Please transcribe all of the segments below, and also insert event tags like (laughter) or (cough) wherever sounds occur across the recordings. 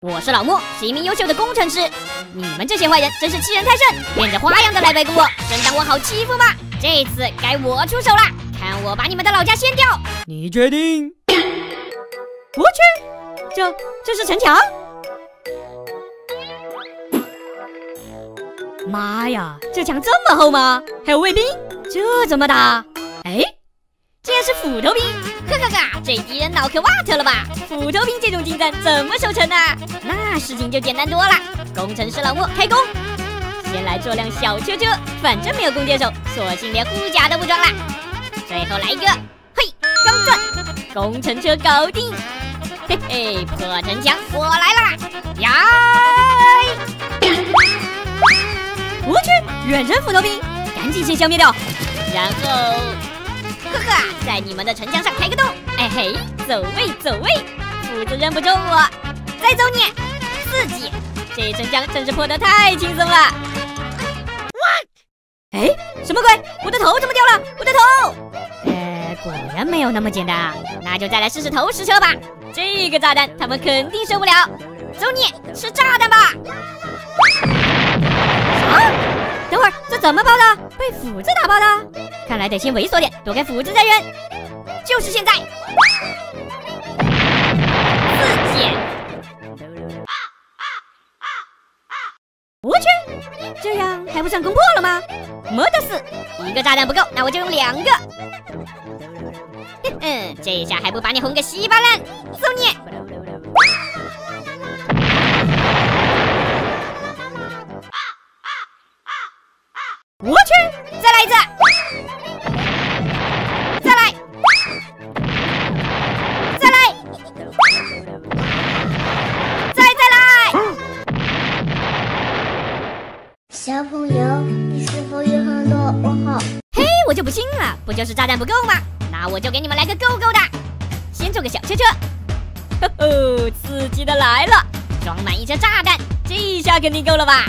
我是老莫，是一名优秀的工程师。你们这些坏人真是欺人太甚，变着花样的来围攻我，真当我好欺负吗？这次该我出手了，看我把你们的老家掀掉！你决定？我去，这这是城墙？妈呀，这墙这么厚吗？还有卫兵，这怎么打？哎，斧头兵！呵呵呵，这敌人脑壳瓦特了吧？斧头兵这种近战怎么收成呢？那事情就简单多了。工程师老莫开工，先来做辆小车车，反正没有弓箭手，索性连护甲都不装了。最后来一个，嘿，钢钻，工程车搞定。嘿嘿，破城墙，我来啦！呀！(coughs) 我去，远程斧头兵，赶紧先消灭掉，然后，呵呵，在你们的城墙上开个洞。哎嘿，走位走位，斧子扔不中我，再走你，刺激！这城墙真是破得太轻松了。What？哎，什么鬼？我的头怎么掉了？我的头！呃，果然没有那么简单啊。那就再来试试投石车吧。这个炸弹他们肯定受不了。走你，吃炸弹吧！啥？怎么爆的？被斧子打爆的？看来得先猥琐点，躲开斧子再扔。就是现在！刺剑！我去，这样还不算攻破了吗？没得事，一个炸弹不够，那我就用两个。哼 (laughs) 哼，这下还不把你轰个稀巴烂？揍你！小朋友，你是否有很多问号？嘿，我就不信了，不就是炸弹不够吗？那我就给你们来个够够的，先做个小车车，呵呵，刺激的来了，装满一车炸弹，这下肯定够了吧？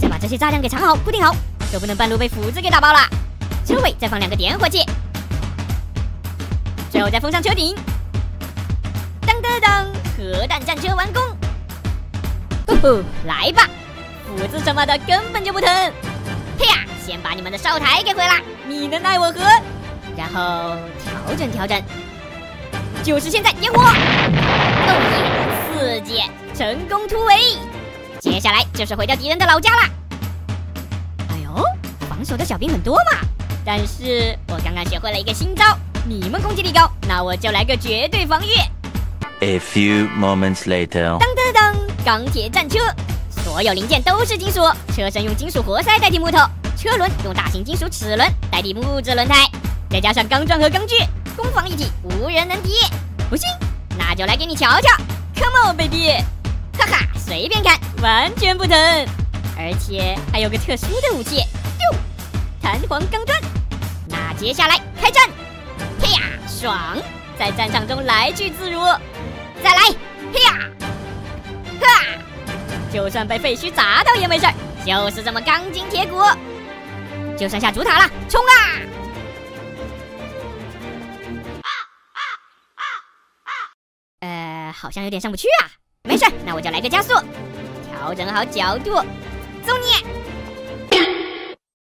再把这些炸弹给藏好，固定好。就不能半路被斧子给打爆了。车尾再放两个点火器，最后再封上车顶。当当当，核弹战车完工。呼呼，来吧，斧子什么的根本就不疼。嘿呀，先把你们的哨台给毁了，你能奈我何？然后调整调整，就是现在点火。哦耶，刺激，成功突围。接下来就是毁掉敌人的老家了。手的小兵很多嘛，但是我刚刚学会了一个新招。你们攻击力高，那我就来个绝对防御。A few moments later，当当当，钢铁战车，所有零件都是金属，车身用金属活塞代替木头，车轮用大型金属齿轮代替木质轮胎，再加上钢钻和钢锯，攻防一体，无人能敌。不信，那就来给你瞧瞧。Come on baby，哈哈，随便看，完全不疼，而且还有个特殊的武器。弹簧钢砖，那接下来开战！嘿呀，爽，在战场中来去自如。再来，嘿呀，就算被废墟砸到也没事就是这么钢筋铁骨。就剩下主塔了，冲啊！呃，好像有点上不去啊。没事那我就来个加速，调整好角度，走你！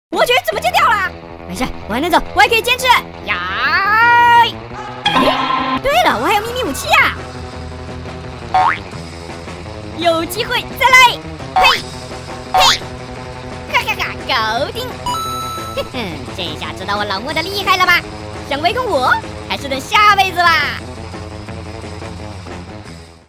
我去，怎么就掉了？没事，我还能走，我还可以坚持。呀！对了，我还有秘密武器啊！机会再来！嘿，嘿，哈哈哈，搞定！哼哼，这下知道我老莫的厉害了吧？想围攻我，还是等下辈子吧。